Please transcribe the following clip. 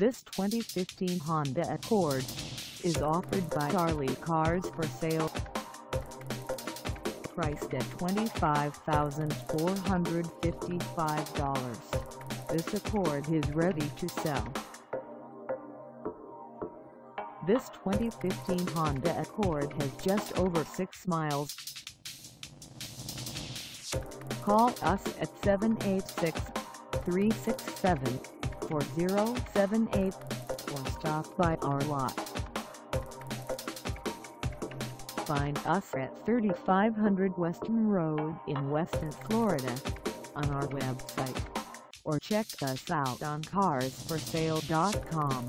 This 2015 Honda Accord is offered by Ali Cars for sale. Priced at $25,455, this Accord is ready to sell. This 2015 Honda Accord has just over 6 miles. Call us at 786 367 4078 or stop by our lot. Find us at 3500 Weston Road in Weston, Florida on our website or check us out on carsforsale.com.